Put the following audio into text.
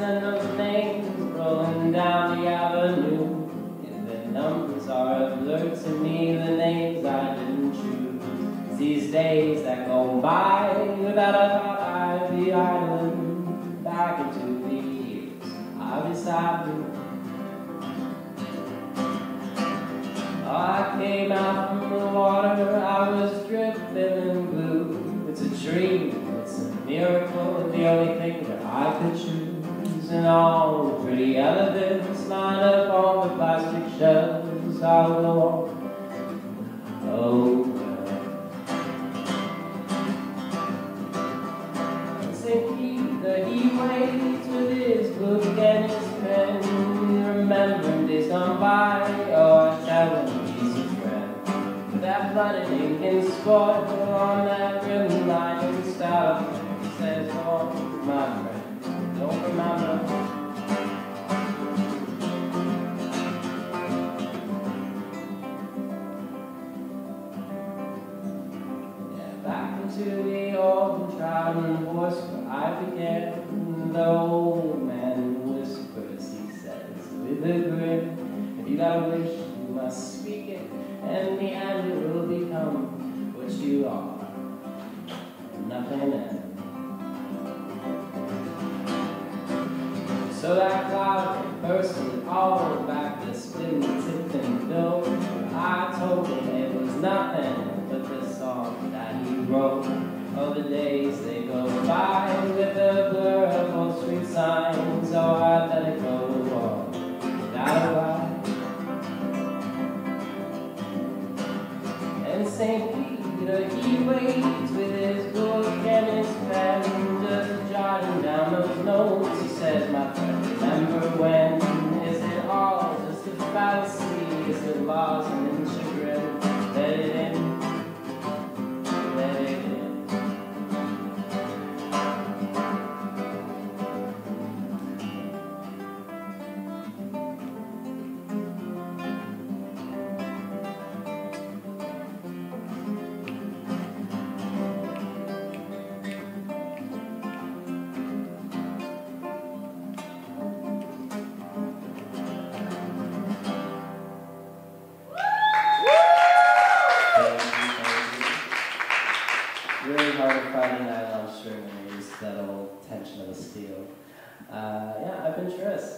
and those names rolling down the avenue. And the numbers are a blur to me, the names I didn't choose. These days that go by without a thought I'd be idling back into the years I beside you. Oh, I came out from the water, I was dripping in blue. It's a dream, it's a miracle, the only thing that I could choose. And all the pretty elephants lined up on the plastic shelves, I'll go on. Oh, well. St. Peter, he waits with his book and his pen, remembering days gone by, oh, I challenge that bloody ink and spoil on that ribbon into the old and trodden horse where I began. The old man whispers, he says, with a grin, if you got a wish, you must speak it and the end will become what you are, nothing else. So that cloud person all back So I let it on without a lie. And St. Peter, he waits with his book and his pen, just jotting down those notes. He says, my friend, remember when? Is it all just a fallacy? Is it lost really hard Friday night on string when you use that old tension of a steel. Uh, yeah, I've been Triss.